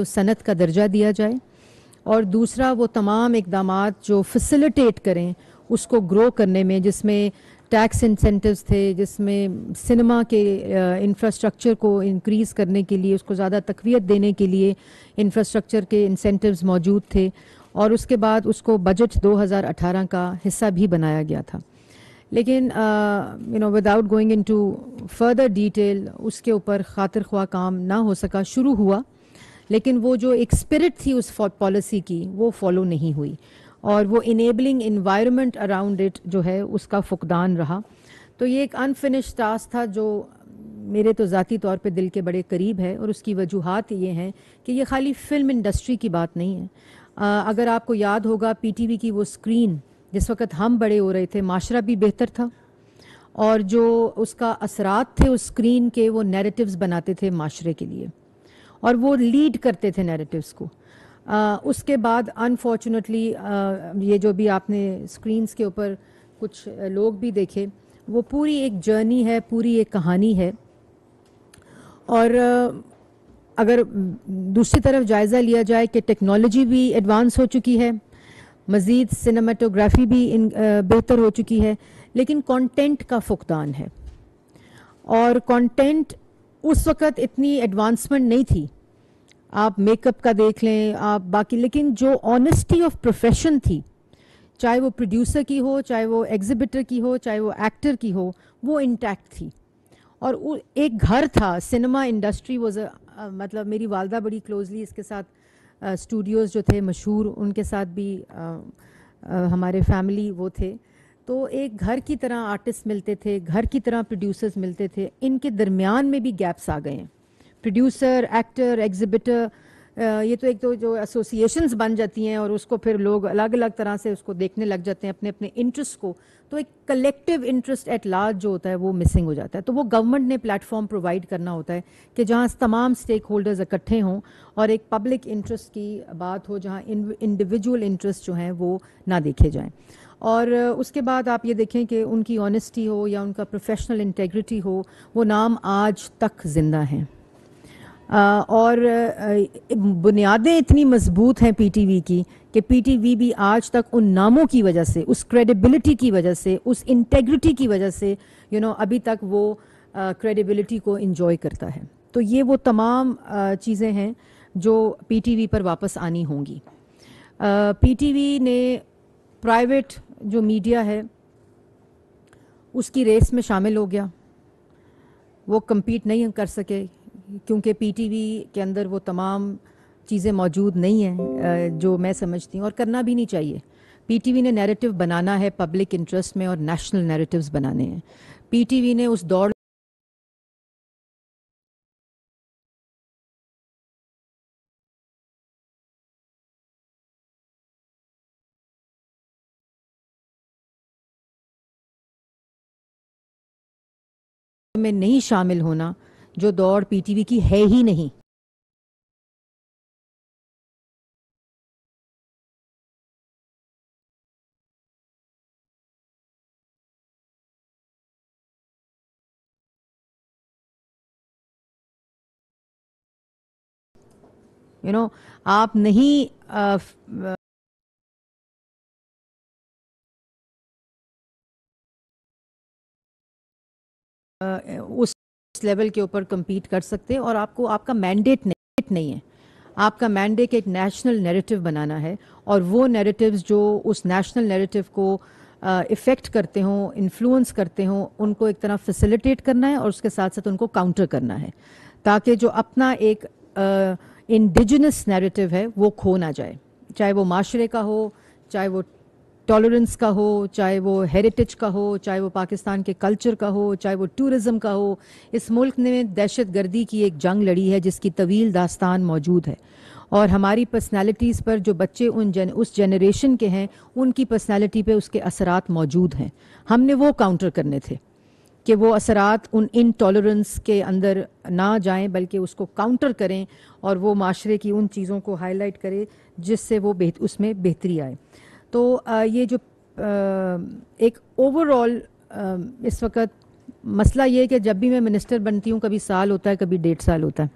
तो सनत का दर्जा दिया जाए। और दूसरा, वो तमाम इकदाम जो फैसिलिटेट करें, उसको ग्रो करने में, जिसमें टैक्स इंसेंटिव्स थे, जिसमें सिनेमा के इंफ्रास्ट्रक्चर को इंक्रीज़ करने के लिए, उसको ज़्यादा तकवीत देने के लिए इंफ्रास्ट्रक्चर के इंसेंटिव्स मौजूद थे। और उसके बाद उसको बजट 2018 का हिस्सा भी बनाया गया था। लेकिन you know without going into further detail उसके ऊपर खातिर ख्वा काम ना हो सका, शुरू हुआ। लेकिन वो जो एक स्पिरिट थी उस पॉलिसी की वो फॉलो नहीं हुई। और वो इनेबलिंग इन्वायरमेंट अराउंड इट जो है उसका फुकदान रहा। तो ये एक अनफिनिश टास्क था जो मेरे तो ज़ाती तौर पे दिल के बड़े करीब है और उसकी वजूहत ये हैं कि ये खाली फ़िल्म इंडस्ट्री की बात नहीं है। आ, अगर आपको याद होगा पीटीवी की वो स्क्रीन जिस वक्त हम बड़े हो रहे थे माशरा भी बेहतर था। और जो उसका असरात थे उस स्क्रीन के वो नैरेटिव्स बनाते थे माशरे के लिए। और वो लीड करते थे नैरेटिव्स को। आ, उसके बाद अनफॉर्चुनेटली ये जो भी आपने स्क्रीन्स के ऊपर कुछ लोग भी देखे वो पूरी एक जर्नी है पूरी एक कहानी है। और अगर दूसरी तरफ़ जायज़ा लिया जाए कि टेक्नोलॉजी भी एडवांस हो चुकी है मज़ीद सिनेमाटोग्राफी भी इन बेहतर हो चुकी है लेकिन कंटेंट का फुकदान है। और कंटेंट उस वक़्त इतनी एडवांसमेंट नहीं थी। आप मेकअप का देख लें आप बाकी लेकिन जो ऑनेस्टी ऑफ़ प्रोफेशन थी चाहे वो प्रोड्यूसर की हो चाहे वो एग्जिबिटर की हो चाहे वो एक्टर की हो वो इंटैक्ट थी। और एक घर था सिनेमा इंडस्ट्री वॉज़ मतलब मेरी वालदा बड़ी क्लोजली इसके साथ स्टूडियोज़ जो थे मशहूर उनके साथ भी आ, आ, हमारे फैमिली वो थे। तो एक घर की तरह आर्टिस्ट मिलते थे, घर की तरह प्रोड्यूसर्स मिलते थे। इनके दरमियान में भी गैप्स आ गए हैं। प्रोड्यूसर एक्टर एग्जिबिटर ये तो एक तो जो एसोसिएशंस बन जाती हैं और उसको फिर लोग अलग अलग तरह से उसको देखने लग जाते हैं अपने अपने इंटरेस्ट को। तो एक कलेक्टिव इंटरेस्ट एट लार्ज जो होता है, वो मिसिंग हो जाता है। तो वो गवर्नमेंट ने प्लेटफॉर्म प्रोवाइड करना होता है कि जहाँ तमाम स्टेक होल्डर्स इकट्ठे हों और एक पब्लिक इंटरेस्ट की बात हो, जहाँ इंडिविजुअल इंटरेस्ट जो हैं, वो ना देखे जाएँ। और उसके बाद आप ये देखें कि उनकी ऑनेस्टी हो या उनका प्रोफेशनल इंटेग्रिटी हो वो नाम आज तक ज़िंदा हैं। और बुनियादें इतनी मज़बूत हैं पीटीवी की कि पीटीवी भी आज तक उन नामों की वजह से उस क्रेडिबिलिटी की वजह से उस इंटेग्रिटी की वजह से यू you नो know, अभी तक वो क्रेडिबिलिटी को इन्जॉय करता है। तो ये वो तमाम चीज़ें हैं जो पीटीवी पर वापस आनी होंगी। पीटीवी ने प्राइवेट जो मीडिया है, उसकी रेस में शामिल हो गया। वो compete नहीं कर सके, क्योंकि पीटीवी के अंदर वो तमाम चीज़ें मौजूद नहीं हैं जो मैं समझती हूँ, और करना भी नहीं चाहिए। पीटीवी ने नैरेटिव बनाना है पब्लिक इंटरेस्ट में और नेशनल नैरेटिव्स बनाने हैं। पीटीवी ने उस दौड़ में नहीं शामिल होना जो दौड़ पीटीवी की है ही नहीं। यू you नो know, आप नहीं आ, उस लेवल के ऊपर कम्पीट कर सकते हैं और आपको आपका मैंडेट नहीं, नहीं है। आपका मैंडेट एक नेशनल नैरेटिव बनाना है और वो नैरेटिव्स जो उस नेशनल नैरेटिव को इफ़ेक्ट करते हों इन्फ्लुएंस करते हों उनको एक तरह फैसिलिटेट करना है और उसके साथ साथ उनको काउंटर करना है। ताकि जो अपना एक इंडिजिनस नैरेटिव है वो खो ना जाए। चाहे वो माशरे का हो चाहे वो टॉलरेंस का हो चाहे वो हेरिटेज का हो चाहे वो पाकिस्तान के कल्चर का हो चाहे वो टूरिज़म का हो इस मुल्क ने दहशत गर्दी की एक जंग लड़ी है जिसकी तवील दास्तान मौजूद है। और हमारी पर्सनालिटीज़ पर जो बच्चे उन जन उस जनरेशन के हैं उनकी पर्सनालिटी पे उसके असरात मौजूद हैं। हमने वो काउंटर करने थे कि वो असरात उन इन टॉलरेंस के अंदर ना जाएँ बल्कि उसको काउंटर करें और वो माशरे की उन चीज़ों को हाईलाइट करें जिससे वो बेहत, उसमें बेहतरी आए। तो ये जो एक ओवरऑल इस वक्त मसला ये है कि जब भी मैं मिनिस्टर बनती हूँ, कभी साल होता है, कभी डेढ़ साल होता है।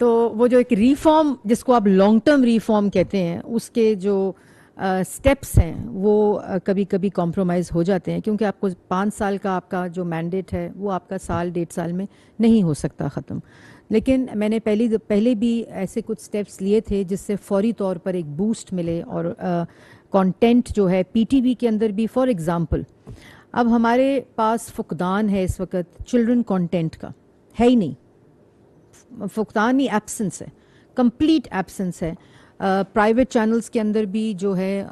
तो वो जो एक रिफॉर्म जिसको आप लॉन्ग टर्म रिफॉर्म कहते हैं, उसके जो स्टेप्स हैं, वो कभी कभी कॉम्प्रोमाइज़ हो जाते हैं, क्योंकि आपको पाँच साल का आपका जो मैंडेट है, वो आपका साल, डेढ़ साल में नहीं हो सकता ख़त्म। लेकिन मैंने पहली, पहले भी ऐसे कुछ स्टेप्स लिए थे, जिससे फौरी तौर पर एक बूस्ट मिले और कंटेंट जो है पीटीवी के अंदर भी फॉर एग्ज़ाम्पल अब हमारे पास फुकदान है इस वक्त चिल्ड्रन कंटेंट का, है ही नहीं। फुकदान ही एब्सेंस है कंप्लीट एब्सेंस है। प्राइवेट चैनल्स के अंदर भी जो है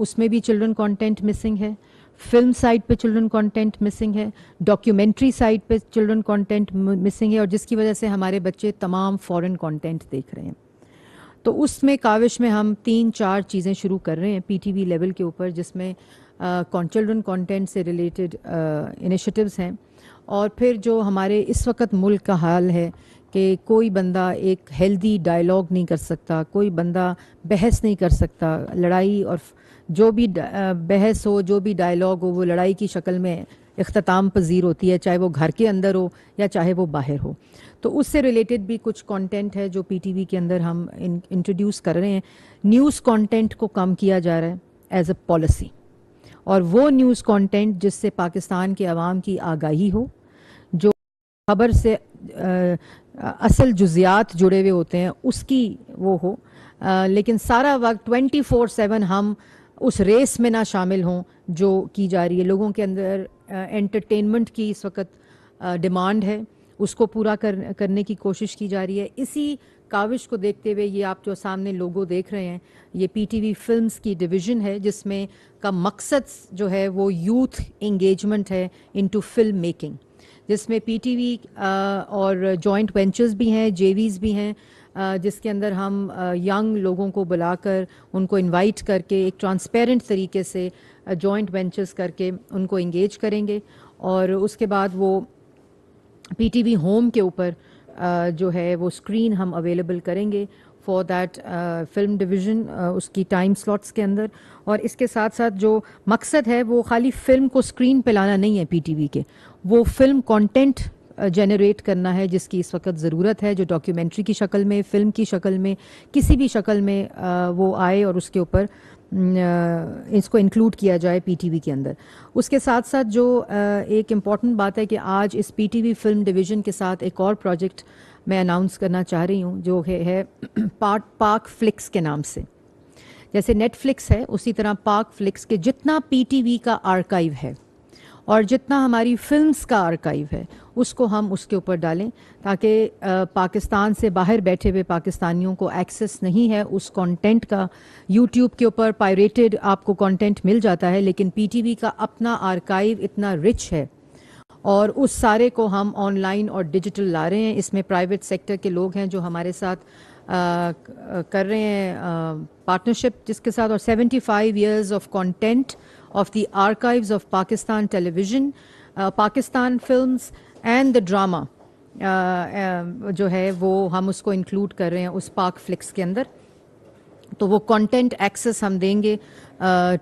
उसमें भी चिल्ड्रन कंटेंट मिसिंग है। फ़िल्म साइट पे चिल्ड्रन कंटेंट मिसिंग है। डॉक्यूमेंट्री साइट पे चिल्ड्रन कंटेंट मिसिंग है और जिसकी वजह से हमारे बच्चे तमाम फॉरेन कंटेंट देख रहे हैं। तो उसमें काविश में हम तीन चार चीज़ें शुरू कर रहे हैं पीटीवी लेवल के ऊपर, जिसमें चिल्ड्रन कंटेंट से रिलेटेड इनिशिएटिव्स हैं। और फिर जो हमारे इस वक्त मुल्क का हाल है कि कोई बंदा एक हेल्दी डायलॉग नहीं कर सकता, कोई बंदा बहस नहीं कर सकता। लड़ाई और जो भी बहस हो, जो भी डायलॉग हो, वो लड़ाई की शक्ल में अख्ताम पजीर होती है, चाहे वो घर के अंदर हो या चाहे वो बाहर हो। तो उससे रिलेटेड भी कुछ कंटेंट है जो पीटीवी के अंदर हम इंट्रोड्यूस कर रहे हैं। न्यूज़ कंटेंट को कम किया जा रहा है एज अ पॉलिसी और वो न्यूज़ कंटेंट जिससे पाकिस्तान के अवाम की आगाही हो खबर से आ, असल जुजियात जुड़े हुए होते हैं उसकी वो हो। आ, लेकिन सारा वक्त ट्वेंटी फोर सेवन हम उस रेस में ना शामिल हों जो की जा रही है। लोगों के अंदर एंटरटेनमेंट की इस वक्त डिमांड है। उसको पूरा कर करने की कोशिश की जा रही है। इसी काविश को देखते हुए ये आप जो सामने लोगो देख रहे हैं ये पीटीवी फिल्म्स की डिवीज़न है जिसमें का मकसद जो है वो यूथ इंगेजमेंट है इनटू फ़िल्म मेकिंग जिसमें पीटीवी और जॉइंट वेंचर्स भी हैं जेवीज़ भी हैं जिसके अंदर हम यंग लोगों को बुलाकर उनको इनवाइट करके एक ट्रांसपेरेंट तरीके से जॉइंट वेंचर्स करके उनको इंगेज करेंगे। और उसके बाद वो पीटीवी होम के ऊपर जो है वो स्क्रीन हम अवेलेबल करेंगे। फॉर दैट फ़िल्म डिवीज़न उसकी टाइम स्लॉट्स के अंदर। और इसके साथ साथ जो मकसद है वो खाली फ़िल्म को स्क्रीन पे लाना नहीं है पीटीवी के। वो फ़िल्म कंटेंट जनरेट करना है जिसकी इस वक्त ज़रूरत है जो डॉक्यूमेंट्री की शक्ल में फ़िल्म की शक्ल में किसी भी शक्ल में आ, वो आए और उसके ऊपर इसको इंक्लूड किया जाए पीटीवी के अंदर। उसके साथ साथ जो एक इंपॉर्टेंट बात है कि आज इस पीटीवी फ़िल्म डिवीज़न के साथ एक और प्रोजेक्ट मैं अनाउंस करना चाह रही हूँ जो है, है पार्ट पार्क फ्लिक्स के नाम से। जैसे नेटफ्लिक्स है उसी तरह पार्क फ्लिक्स के जितना पीटीवी का आर्काइव है और जितना हमारी फिल्म्स का आर्काइव है उसको हम उसके ऊपर डालें ताकि पाकिस्तान से बाहर बैठे हुए पाकिस्तानियों को एक्सेस नहीं है उस कंटेंट का। यूट्यूब के ऊपर पायरेटेड आपको कंटेंट मिल जाता है लेकिन पीटीवी का अपना आर्काइव इतना रिच है और उस सारे को हम ऑनलाइन और डिजिटल ला रहे हैं। इसमें प्राइवेट सेक्टर के लोग हैं जो हमारे साथ आ, कर रहे हैं पार्टनरशिप जिसके साथ। और 75 years of content of the archives of Pakistan television Pakistan Pakistan and the uh, जो है वो हम उसको इंक्लूड कर रहे हैं उस पार्क फ्लिक्स के अंदर। तो वो कंटेंट एक्सेस हम देंगे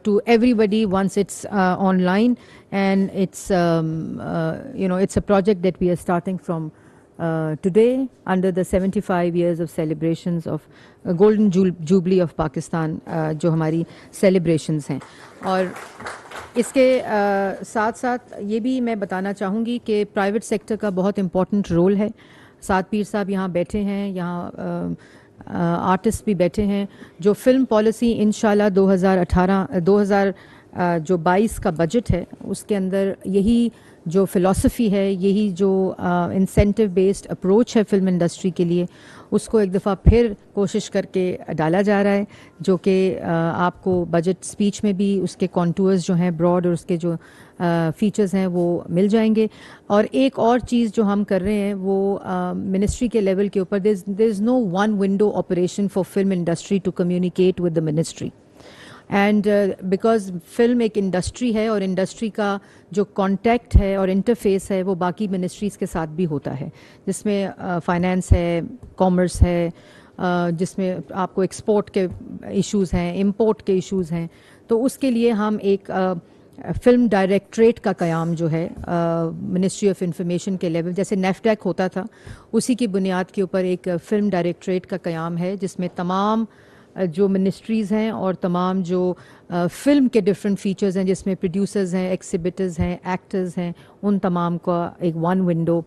to everybody once it's online and it's you know it's a project that we are starting from uh, today under the 75 years of celebrations of uh, golden jubilee of pakistan uh, जो हमारी celebrations हैं। और इसके uh, साथ साथ ये भी मैं बताना चाहूँगी कि प्राइवेट सेक्टर का बहुत इम्पोर्टेंट रोल है। साथ पीर साहब यहाँ बैठे हैं यहाँ आर्टिस्ट भी बैठे हैं जो फ़िल्म पॉलिसी इन 2018 2000 जो 22 का बजट है, उसके अंदर यही जो फ़िलासफ़ी है, यही जो इंसेंटिव बेस्ड अप्रोच है फ़िल्म इंडस्ट्री के लिए, उसको एक दफ़ा फिर कोशिश करके डाला जा रहा है, जो कि आपको बजट स्पीच में भी उसके कॉन्टूर्स जो हैं ब्रॉड और उसके जो फीचर्स हैं, वो मिल जाएँगे। और एक और चीज़ जो हम कर रहे हैं, वो मिनिस्ट्री के लेवल के ऊपर there is no one window operation for film industry to communicate with the ministry and because film एक इंडस्ट्री है और इंडस्ट्री का जो कॉन्टैक्ट है और इंटरफेस है वो बाकी मिनिस्ट्रीज़ के साथ भी होता है। जिसमें फाइनेंस uh, है कॉमर्स है uh, जिसमें आपको एक्सपोर्ट के इश्यूज़ हैं इम्पोर्ट के इश्यूज़ हैं। तो उसके लिए हम एक फ़िल्म डायरेक्टरेट का क़याम जो है मिनिस्ट्री ऑफ़ इंफॉर्मेशन के लेवल जैसे नेफटेक होता था उसी की बुनियाद के ऊपर एक फ़िल्म डायरेक्टरेट का क़याम है जिसमें तमाम जो मिनिस्ट्रीज़ हैं और तमाम जो फ़िल्म के डिफरेंट फीचर्स हैं, जिसमें प्रोड्यूसर्स हैं एक्सिबिटर्स हैं एक्टर्स हैं, उन तमाम का एक one window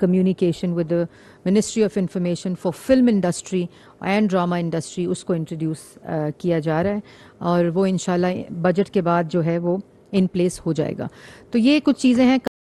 communication with the ministry of information for film industry and drama industry उसको इंट्रोड्यूस किया जा रहा है और वो इंशाल्लाह बजट के बाद जो है वो इन प्लेस हो जाएगा। तो ये कुछ चीज़ें हैं।